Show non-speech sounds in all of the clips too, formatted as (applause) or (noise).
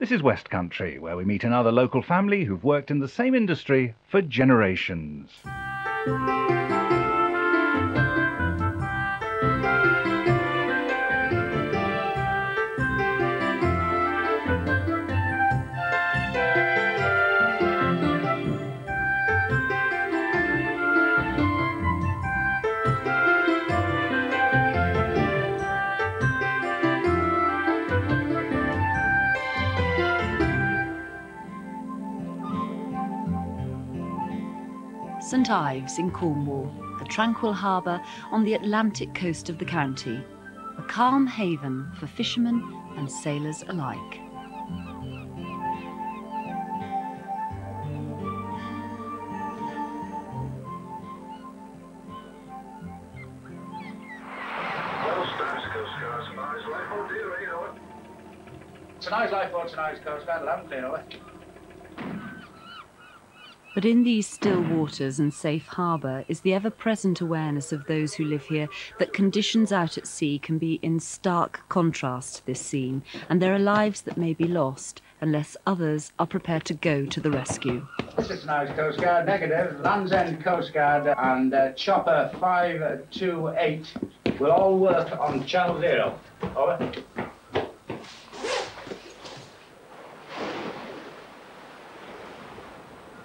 This is West Country, where we meet another local family who've worked in the same industry for generations. St Ives in Cornwall, a tranquil harbour on the Atlantic coast of the county, a calm haven for fishermen and sailors alike. Tonight's lifeboat, tonight's coast guard, lamp clean over. But in these still waters and safe harbour is the ever present awareness of those who live here that conditions out at sea can be in stark contrast to this scene, and there are lives that may be lost unless others are prepared to go to the rescue. This is tonight's Coast Guard, negative. Land's End Coast Guard and uh, Chopper 528 will all work on Channel Zero. Over.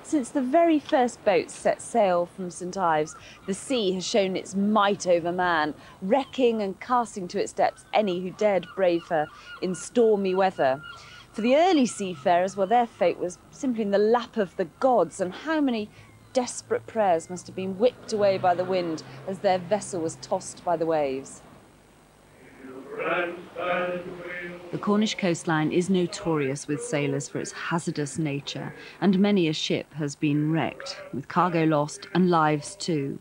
Since the very first boat set sail from St Ives, the sea has shown its might over man, wrecking and casting to its depths any who dared brave her in stormy weather. For the early seafarers, well, their fate was simply in the lap of the gods, and how many desperate prayers must have been whipped away by the wind as their vessel was tossed by the waves. The Cornish coastline is notorious with sailors for its hazardous nature, and many a ship has been wrecked, with cargo lost and lives too.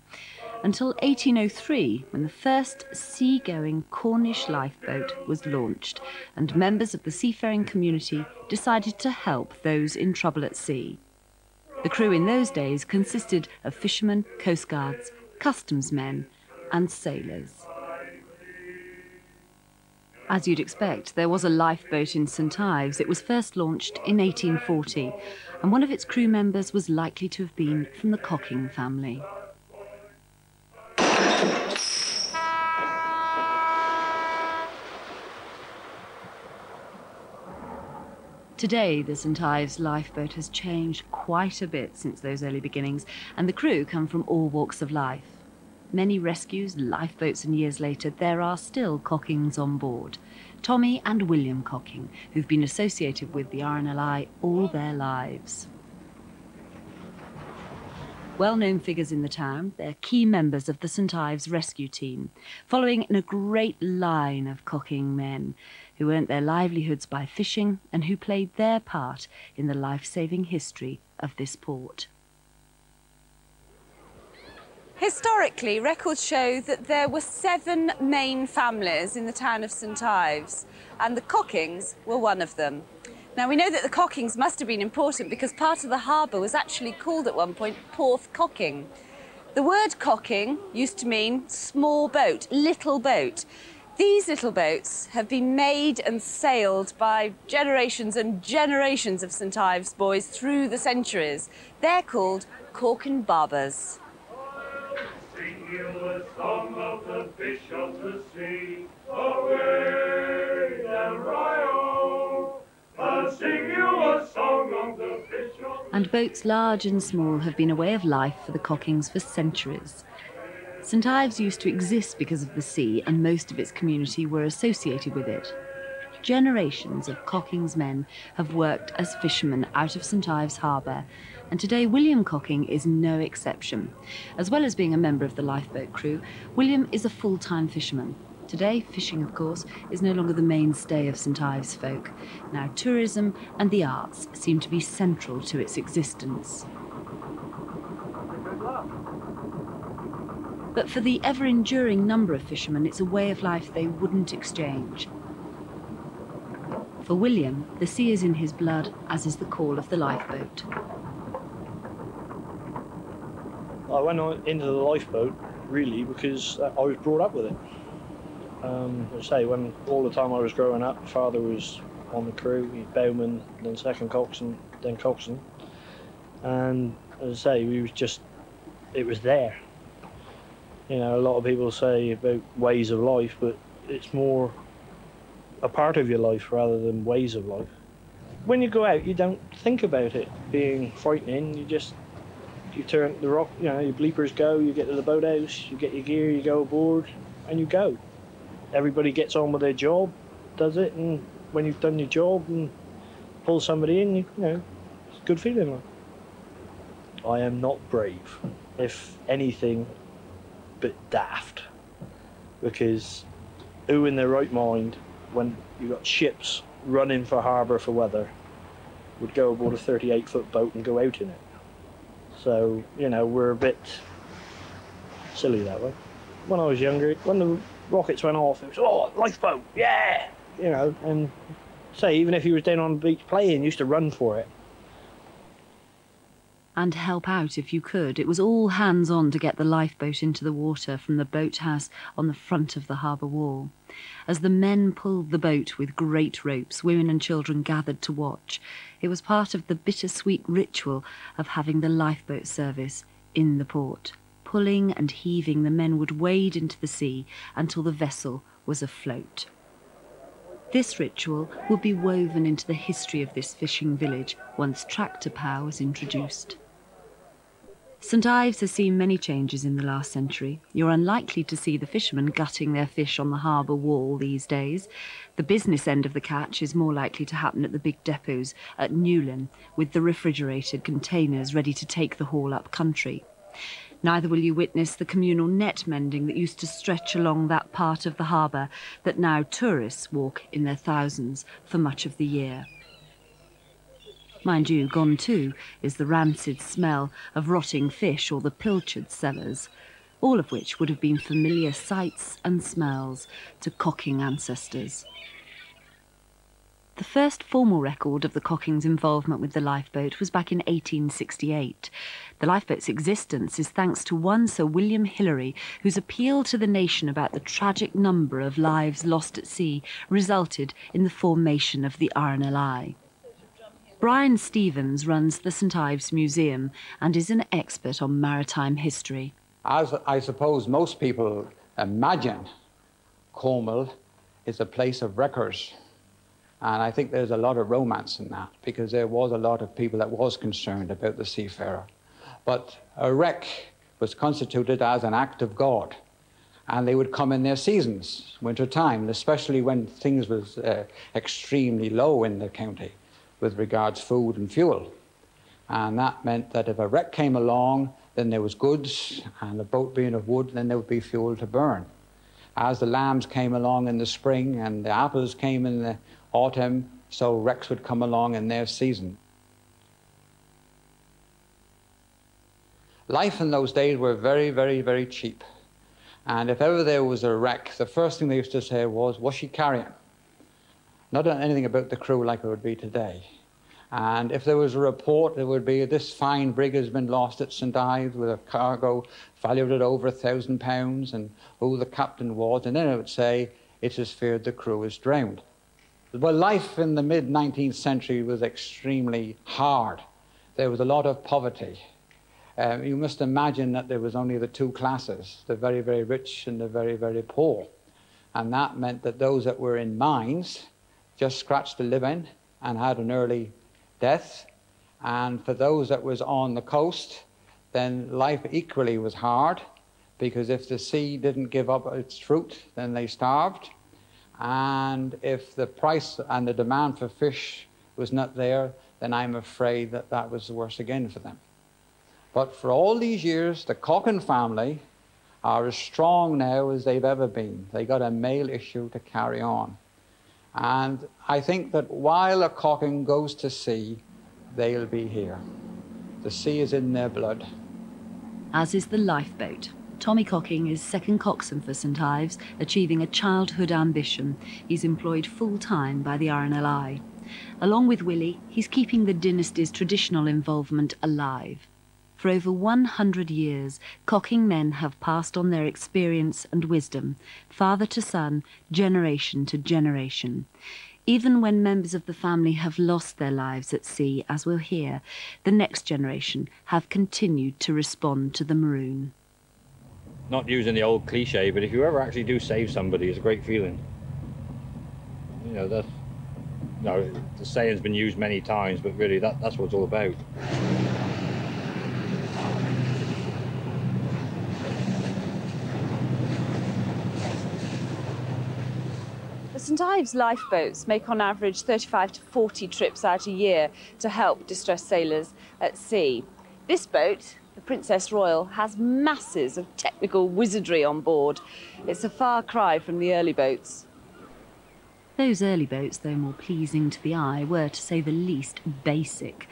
Until 1803, when the first sea-going Cornish lifeboat was launched, and members of the seafaring community decided to help those in trouble at sea. The crew in those days consisted of fishermen, coastguards, customs men, and sailors. As you'd expect, there was a lifeboat in St Ives. It was first launched in 1840, and one of its crew members was likely to have been from the Cocking family. Today, the St Ives lifeboat has changed quite a bit since those early beginnings, and the crew come from all walks of life. Many rescues, lifeboats, and years later, there are still Cockings on board. Tommy and William Cocking, who've been associated with the RNLI all their lives. Well known figures in the town, they're key members of the St Ives rescue team, following in a great line of Cocking men who earned their livelihoods by fishing and who played their part in the life saving history of this port. Historically, records show that there were seven main families in the town of St Ives, and the Cockings were one of them. Now, we know that the Cockings must have been important because part of the harbour was actually called at one point Porth Cocking. The word cocking used to mean small boat, little boat. These little boats have been made and sailed by generations and generations of St Ives boys through the centuries. They're called cork and barbers song of the fish of the sea. Away, Rio, I'll sing you a song of the fish of And boats large and small have been a way of life for the Cockings for centuries. St Ives used to exist because of the sea, and most of its community were associated with it. Generations of Cocking's men have worked as fishermen out of St Ives Harbour, and today William Cocking is no exception. As well as being a member of the lifeboat crew, William is a full-time fisherman. Today, fishing, of course, is no longer the mainstay of St Ives folk. Now, tourism and the arts seem to be central to its existence. But for the ever enduring number of fishermen, it's a way of life they wouldn't exchange. For William, the sea is in his blood, as is the call of the lifeboat. I went into the lifeboat really because I was brought up with it. Um, I say, when all the time I was growing up, father was on the crew. He's bowman, then second coxswain, then coxswain. And as I say, we was just, it was there. You know, a lot of people say about ways of life, but it's more a part of your life rather than ways of life. When you go out, you don't think about it being frightening. You just you turn the rock, you know, your bleepers go. You get to the boathouse, you get your gear, you go aboard, and you go. Everybody gets on with their job, does it, and when you've done your job and pull somebody in, you, you know, it's a good feeling. Like. I am not brave, if anything, but daft, because who in their right mind when you got ships running for harbour for weather would go aboard a 38 foot boat and go out in it. So, you know, we're a bit silly that way. When I was younger, when the rockets went off, it was, oh, lifeboat, yeah! You know, and say, even if he was down on the beach playing, used to run for it and help out if you could. It was all hands on to get the lifeboat into the water from the boathouse on the front of the harbour wall. As the men pulled the boat with great ropes, women and children gathered to watch. It was part of the bittersweet ritual of having the lifeboat service in the port. Pulling and heaving, the men would wade into the sea until the vessel was afloat. This ritual would be woven into the history of this fishing village once tractor power was introduced. St Ives has seen many changes in the last century. You're unlikely to see the fishermen gutting their fish on the harbour wall these days. The business end of the catch is more likely to happen at the big depots at Newlyn, with the refrigerated containers ready to take the haul up country. Neither will you witness the communal net mending that used to stretch along that part of the harbour that now tourists walk in their thousands for much of the year. Mind you, gone too is the rancid smell of rotting fish or the pilchard cellars, all of which would have been familiar sights and smells to cocking ancestors. The first formal record of the Cockings' involvement with the lifeboat was back in 1868. The lifeboat's existence is thanks to one Sir William Hillary, whose appeal to the nation about the tragic number of lives lost at sea resulted in the formation of the RNLI. Brian Stevens runs the St Ives Museum and is an expert on maritime history. As I suppose most people imagine, Cornwall is a place of wreckers. And I think there's a lot of romance in that because there was a lot of people that was concerned about the seafarer. But a wreck was constituted as an act of God. And they would come in their seasons, winter time, especially when things was uh, extremely low in the county with regards food and fuel. And that meant that if a wreck came along, then there was goods, and the boat being of wood, then there would be fuel to burn. As the lambs came along in the spring and the apples came in the autumn, so wrecks would come along in their season. Life in those days were very, very, very cheap. And if ever there was a wreck, the first thing they used to say was, was she carrying? Not anything about the crew like it would be today. And if there was a report, it would be this fine brig has been lost at St Ives with a cargo valued at over a thousand pounds and who the captain was. And then it would say, it is feared the crew is drowned. Well, life in the mid 19th century was extremely hard. There was a lot of poverty. Um, you must imagine that there was only the two classes, the very, very rich and the very, very poor. And that meant that those that were in mines just scratched a living and had an early death. And for those that was on the coast, then life equally was hard because if the sea didn't give up its fruit, then they starved. And if the price and the demand for fish was not there, then I'm afraid that that was worse again for them. But for all these years, the Cocking family are as strong now as they've ever been. They got a male issue to carry on. And I think that while a Cocking goes to sea, they'll be here. The sea is in their blood. As is the lifeboat. Tommy Cocking is second coxswain for St Ives, achieving a childhood ambition. He's employed full time by the RNLI. Along with Willie, he's keeping the dynasty's traditional involvement alive. For over 100 years, Cocking men have passed on their experience and wisdom, father to son, generation to generation. Even when members of the family have lost their lives at sea, as we'll hear, the next generation have continued to respond to the maroon. Not using the old cliche, but if you ever actually do save somebody, it's a great feeling. You know, that's, you know, the saying's been used many times, but really that, that's what it's all about. St Ives lifeboats make on average 35 to 40 trips out a year to help distressed sailors at sea. This boat, the Princess Royal, has masses of technical wizardry on board. It's a far cry from the early boats. Those early boats, though more pleasing to the eye, were, to say the least, basic.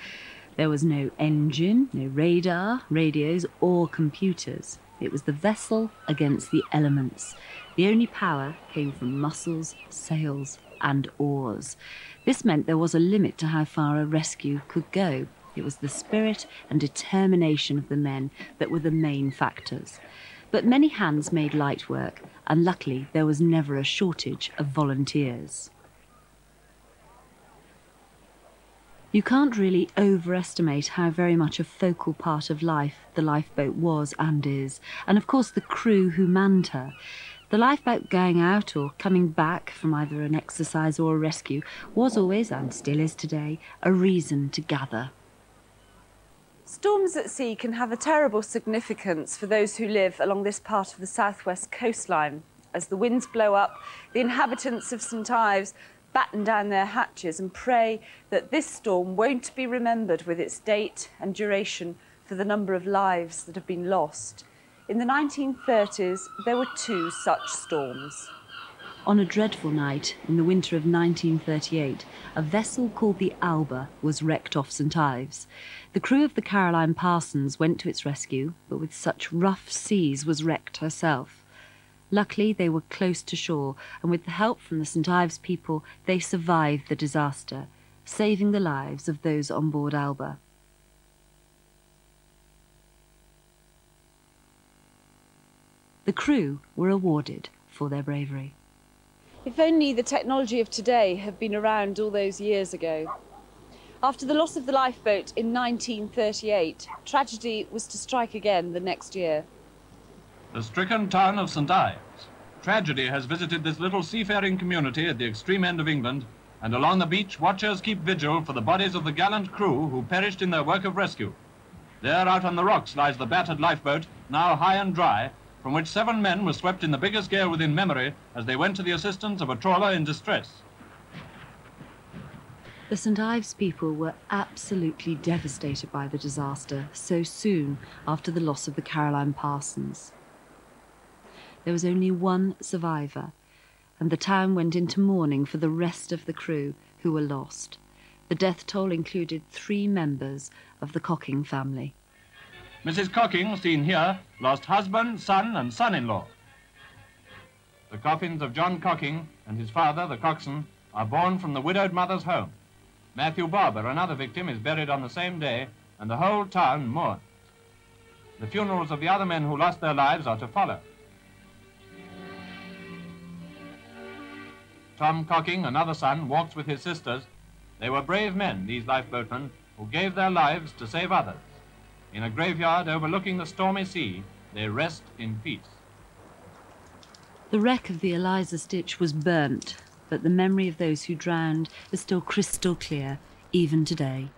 There was no engine, no radar, radios, or computers. It was the vessel against the elements. The only power came from muscles, sails, and oars. This meant there was a limit to how far a rescue could go. It was the spirit and determination of the men that were the main factors. But many hands made light work, and luckily there was never a shortage of volunteers. You can't really overestimate how very much a focal part of life the lifeboat was and is, and of course the crew who manned her. The lifeboat going out or coming back from either an exercise or a rescue was always, and still is today, a reason to gather. Storms at sea can have a terrible significance for those who live along this part of the southwest coastline. As the winds blow up, the inhabitants of St Ives batten down their hatches and pray that this storm won't be remembered with its date and duration for the number of lives that have been lost. In the 1930s, there were two such storms. On a dreadful night in the winter of 1938, a vessel called the Alba was wrecked off St Ives. The crew of the Caroline Parsons went to its rescue, but with such rough seas was wrecked herself. Luckily, they were close to shore, and with the help from the St Ives people, they survived the disaster, saving the lives of those on board Alba. The crew were awarded for their bravery. If only the technology of today had been around all those years ago. After the loss of the lifeboat in 1938, tragedy was to strike again the next year. The stricken town of St Ives. Tragedy has visited this little seafaring community at the extreme end of England, and along the beach, watchers keep vigil for the bodies of the gallant crew who perished in their work of rescue. There, out on the rocks, lies the battered lifeboat, now high and dry, from which seven men were swept in the biggest gale within memory as they went to the assistance of a trawler in distress. The St Ives people were absolutely devastated by the disaster so soon after the loss of the Caroline Parsons. There was only one survivor, and the town went into mourning for the rest of the crew who were lost. The death toll included three members of the Cocking family. Mrs. Cocking, seen here, lost husband, son, and son-in-law. The coffins of John Cocking and his father, the coxswain, are borne from the widowed mother's home. Matthew Barber, another victim, is buried on the same day, and the whole town mourns. The funerals of the other men who lost their lives are to follow. Tom Cocking, another son, walks with his sisters. They were brave men, these lifeboatmen, who gave their lives to save others. In a graveyard overlooking the stormy sea, they rest in peace. The wreck of the Eliza Stych was burnt, but the memory of those who drowned is still crystal clear, even today.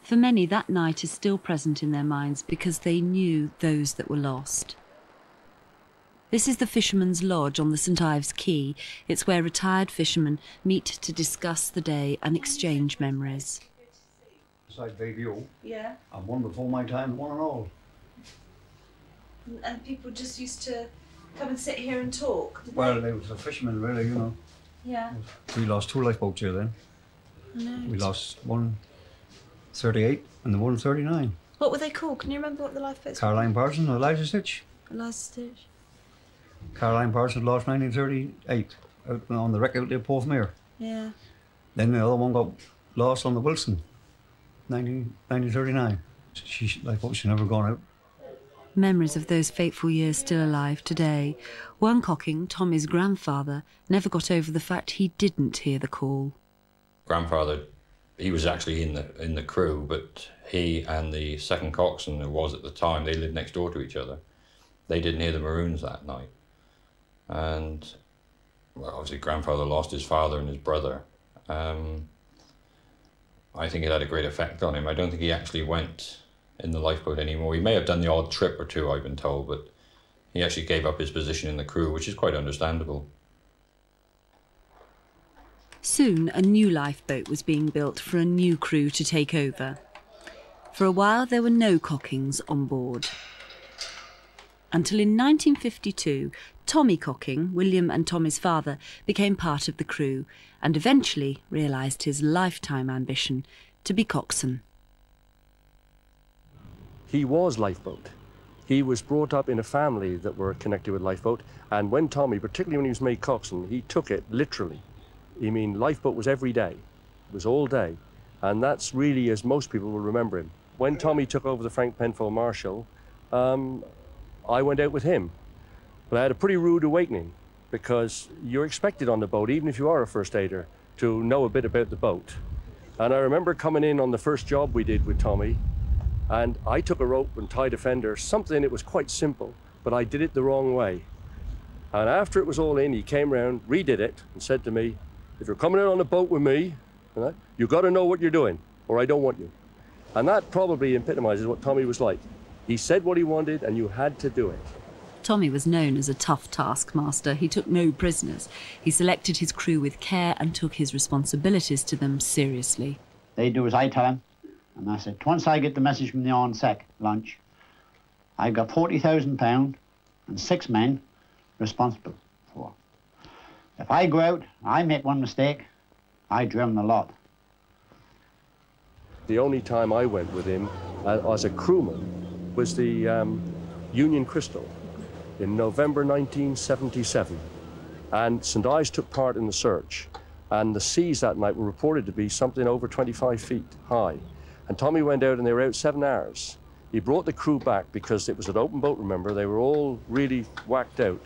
For many, that night is still present in their minds because they knew those that were lost. This is the Fisherman's Lodge on the St Ives Quay. It's where retired fishermen meet to discuss the day and exchange memories. Beside Baby O, Yeah, and one before my time, one and all. and people just used to come and sit here and talk. Well, they was a fisherman, really, you know. Yeah. We lost two lifeboats here then. No. We lost one 38 and the one 39. What were they called? Can you remember what the lifeboats Caroline Parsons, Eliza Stych. were? Last Stitch. Caroline Parsons lost 1938 out uh, on the wreck out there, Porthmeor. Yeah. Then the other one got lost on the Wilson, 19, 1939. She, she, lifeboat, she never gone out. Memories of those fateful years still alive today. One Cocking, Tommy's grandfather, never got over the fact he didn't hear the call. Grandfather, he was actually in the in the crew, but he and the second coxswain who was at the time, they lived next door to each other. They didn't hear the maroons that night, and well, obviously grandfather lost his father and his brother. Um, I think it had a great effect on him. I don't think he actually went in the lifeboat anymore. He may have done the odd trip or two, I've been told, but he actually gave up his position in the crew, which is quite understandable. Soon, a new lifeboat was being built for a new crew to take over. For a while, there were no Cockings on board. Until in 1952, Tommy Cocking, William and Tommy's father, became part of the crew and eventually realised his lifetime ambition to be coxswain. He was lifeboat. He was brought up in a family that were connected with lifeboat, and when Tommy, particularly when he was made coxswain, he took it literally. I mean, lifeboat was every day, it was all day, and that's really as most people will remember him. When Tommy took over the Frank Penfold Marshall, um, I went out with him but I had a pretty rude awakening because you're expected on the boat, even if you are a first aider, to know a bit about the boat. And I remember coming in on the first job we did with Tommy, and I took a rope and tied a fender, something that was quite simple, but I did it the wrong way. And after it was all in, he came round, redid it, and said to me, if you're coming in on a boat with me, uh, you've got to know what you're doing, or I don't want you. And that probably epitomizes what Tommy was like. He said what he wanted, and you had to do it. Tommy was known as a tough taskmaster. He took no prisoners. He selected his crew with care and took his responsibilities to them seriously. They do as I tell them. And I said, once I get the message from the Hon Sec lunch, I've got £40,000 and six men responsible for. If I go out, I make one mistake, I drown the lot. The only time I went with him uh, as a crewman was the um, Union Crystal in November 1977. And St Ives took part in the search. And the seas that night were reported to be something over 25 feet high. And Tommy went out and they were out seven hours. He brought the crew back because it was an open boat, remember. They were all really whacked out.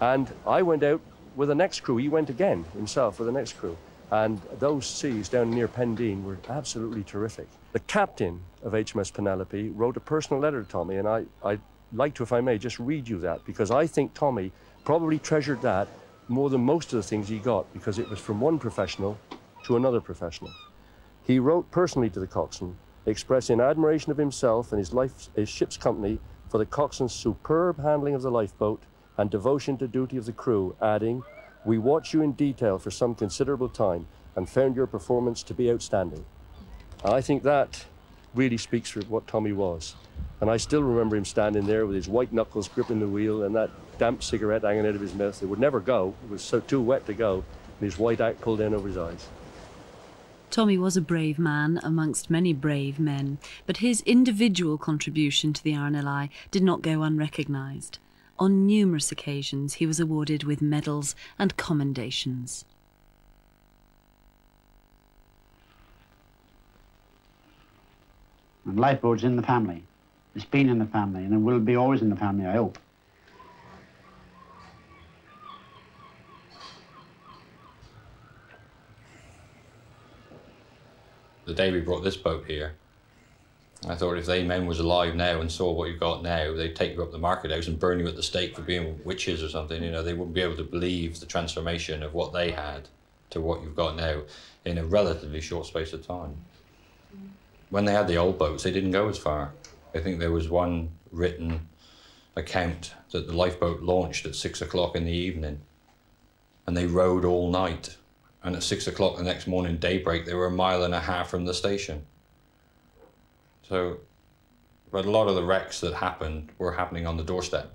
And I went out with the next crew. He went again himself with the next crew. And those seas down near Pendeen were absolutely terrific. The captain of HMS Penelope wrote a personal letter to Tommy, and I, I like to, if I may, just read you that because I think Tommy probably treasured that more than most of the things he got because it was from one professional to another professional. He wrote personally to the coxswain, expressing admiration of himself and his, life, his ship's company for the coxswain's superb handling of the lifeboat and devotion to duty of the crew, adding, We watched you in detail for some considerable time and found your performance to be outstanding. I think that really speaks for what Tommy was. And I still remember him standing there with his white knuckles gripping the wheel and that damp cigarette hanging out of his mouth. It would never go. It was so too wet to go. And his white act pulled down over his eyes. Tommy was a brave man amongst many brave men, but his individual contribution to the RNLI did not go unrecognised. On numerous occasions, he was awarded with medals and commendations. And lifeboat's in the family. It's been in the family, and it will be always in the family, I hope. The day we brought this boat here, I thought if they men was alive now and saw what you've got now, they'd take you up the market house and burn you at the stake for being witches or something. You know, they wouldn't be able to believe the transformation of what they had to what you've got now in a relatively short space of time. When they had the old boats, they didn't go as far. I think there was one written account that the lifeboat launched at six o'clock in the evening and they rowed all night. And at six o'clock the next morning, daybreak, they were a mile and a half from the station. So, but a lot of the wrecks that happened were happening on the doorstep.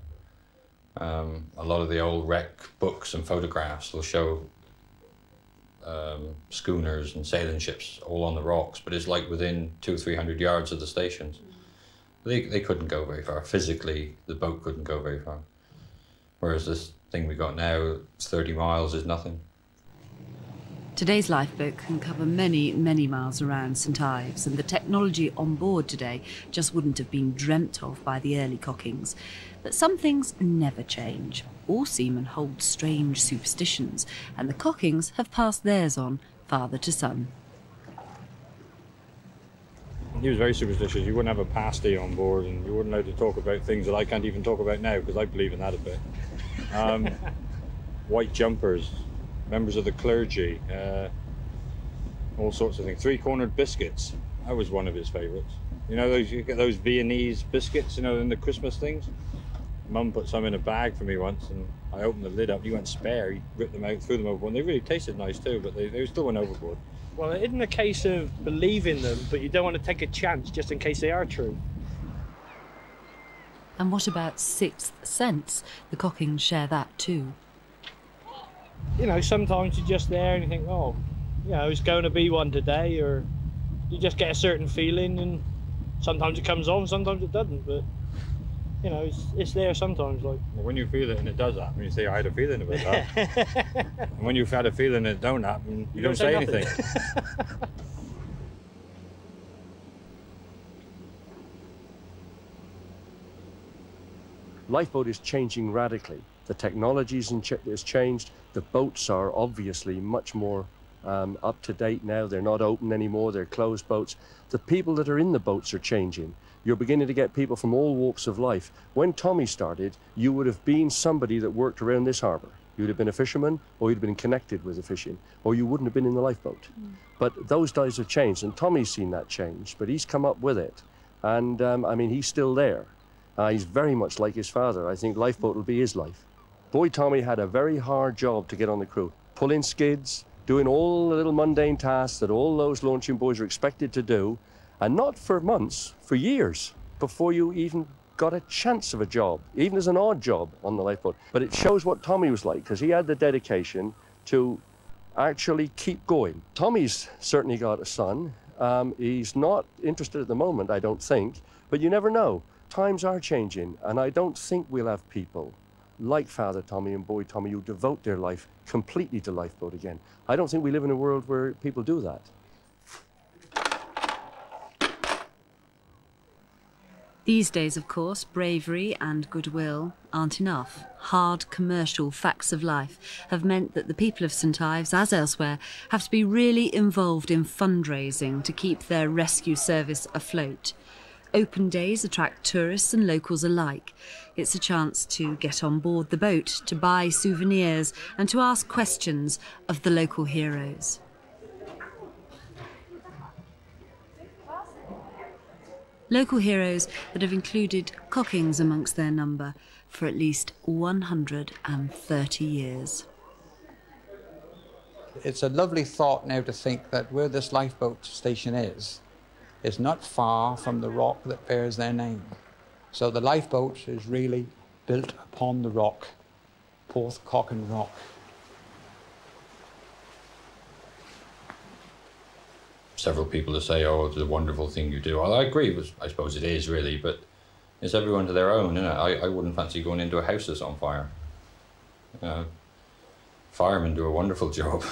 Um, a lot of the old wreck books and photographs will show um, schooners and sailing ships all on the rocks, but it's like within two or three hundred yards of the stations. They, they couldn't go very far. Physically, the boat couldn't go very far. Whereas this thing we got now, 30 miles is nothing. Today's lifeboat can cover many, many miles around St Ives, and the technology on board today just wouldn't have been dreamt of by the early Cockings. But some things never change. All seamen hold strange superstitions, and the Cockings have passed theirs on, father to son. He was very superstitious. You wouldn't have a pasty on board, and you wouldn't allowed to talk about things that I can't even talk about now because I believe in that a bit. Um, (laughs) white jumpers, members of the clergy, uh, all sorts of things. Three-cornered biscuits. That was one of his favourites. You know, those you get those Viennese biscuits, you know, in the Christmas things. Mum put some in a bag for me once, and I opened the lid up. He went spare. He ripped them out, threw them overboard. And they really tasted nice too, but they, they still went overboard. Well, it isn't a case of believing them, but you don't want to take a chance just in case they are true. And what about sixth sense? The Cockings share that too. You know, sometimes you're just there and you think, oh, you know, it's going to be one today, or you just get a certain feeling, and sometimes it comes on, sometimes it doesn't. But you know, it's, it's there sometimes. Like Well, when you feel it and it does happen, you say, I had a feeling about that. (laughs) and when you've had a feeling and it don't happen, you, You don't, don't say, say anything. (laughs) Lifeboat is changing radically. The technologies technology has changed. The boats are obviously much more um, up to date now. They're not open anymore. They're closed boats. The people that are in the boats are changing. You're beginning to get people from all walks of life. When Tommy started, you would have been somebody that worked around this harbour. You'd have been a fisherman, or you'd have been connected with the fishing, or you wouldn't have been in the lifeboat. But those days have changed, and Tommy's seen that change, but he's come up with it. And um, I mean, he's still there. Uh, he's very much like his father. I think lifeboat will be his life. Boy Tommy had a very hard job to get on the crew, pulling skids, doing all the little mundane tasks that all those launching boys are expected to do, and not for months, for years, before you even got a chance of a job, even as an odd job on the lifeboat. But it shows what Tommy was like, because he had the dedication to actually keep going. Tommy's certainly got a son. Um, he's not interested at the moment, I don't think, but you never know. Times are changing, and I don't think we'll have people like Father Tommy and Boy Tommy who devote their life completely to lifeboat again. I don't think we live in a world where people do that. These days, of course, bravery and goodwill aren't enough. Hard commercial facts of life have meant that the people of St Ives, as elsewhere, have to be really involved in fundraising to keep their rescue service afloat. Open days attract tourists and locals alike. It's a chance to get on board the boat, to buy souvenirs, and to ask questions of the local heroes. Local heroes that have included Cockings amongst their number for at least 130 years. It's a lovely thought now to think that where this lifeboat station is, is not far from the rock that bears their name. So the lifeboat is really built upon the rock, Porth Cocking Rock. several people to say, "Oh, it's a wonderful thing you do." Well, I agree. I suppose it is really, but it's everyone to their own. You know, I, I wouldn't fancy going into a house that's on fire. Uh, firemen do a wonderful (laughs) job.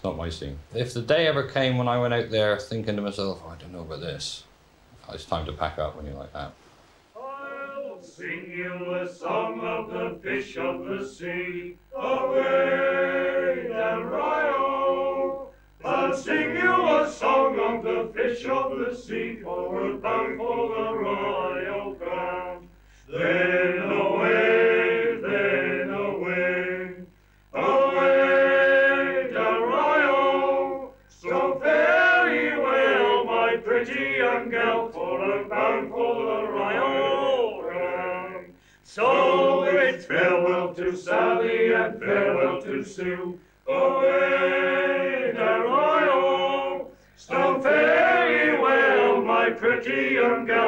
It's not my scene. If the day ever came when I went out there thinking to myself, oh, "I don't know about this," it's time to pack up when you're like that. I'll sing you a song of the fish of the sea, away down Rio. I'll sing you a song of the fish of the sea, forward bound for the royal crown. Then And farewell to Sue. Away down Rio. So very well, my pretty young gal,